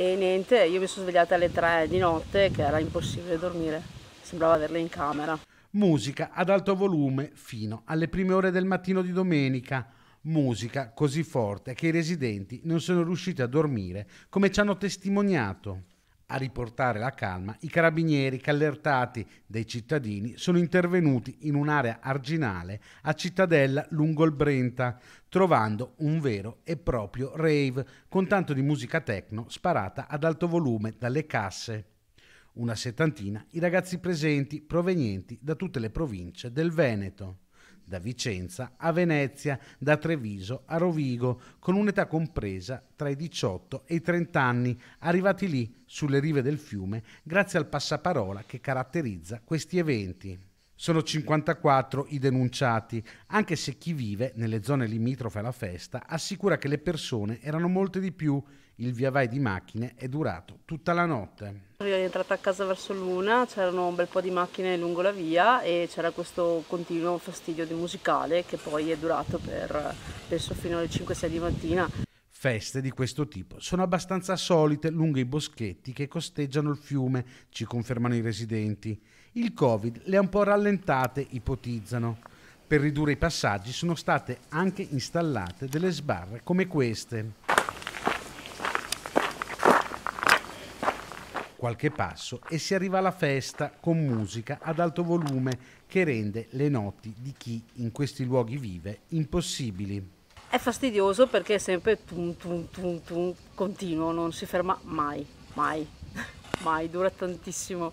E niente, io mi sono svegliata alle 3 di notte che era impossibile dormire, sembrava averle in camera. Musica ad alto volume fino alle prime ore del mattino di domenica. Musica così forte che i residenti non sono riusciti a dormire, come ci hanno testimoniato. A riportare la calma, i carabinieri che allertati dai cittadini sono intervenuti in un'area arginale a Cittadella lungo il Brenta, trovando un vero e proprio rave con tanto di musica techno sparata ad alto volume dalle casse. Una settantina i ragazzi presenti provenienti da tutte le province del Veneto da Vicenza a Venezia, da Treviso a Rovigo, con un'età compresa tra i 18 e i 30 anni, arrivati lì, sulle rive del fiume, grazie al passaparola che caratterizza questi eventi. Sono 54 i denunciati, anche se chi vive nelle zone limitrofe alla festa assicura che le persone erano molte di più. Il viavai di macchine è durato tutta la notte. Io entrata a casa verso l'una, c'erano un bel po' di macchine lungo la via e c'era questo continuo fastidio di musicale che poi è durato per penso fino alle 5-6 di mattina. Feste di questo tipo sono abbastanza solite lungo i boschetti che costeggiano il fiume, ci confermano i residenti. Il Covid le ha un po' rallentate, ipotizzano. Per ridurre i passaggi sono state anche installate delle sbarre come queste. Qualche passo e si arriva alla festa con musica ad alto volume che rende le notti di chi in questi luoghi vive impossibili. È fastidioso perché è sempre tum tum tum tum continuo, non si ferma mai, mai, mai, dura tantissimo.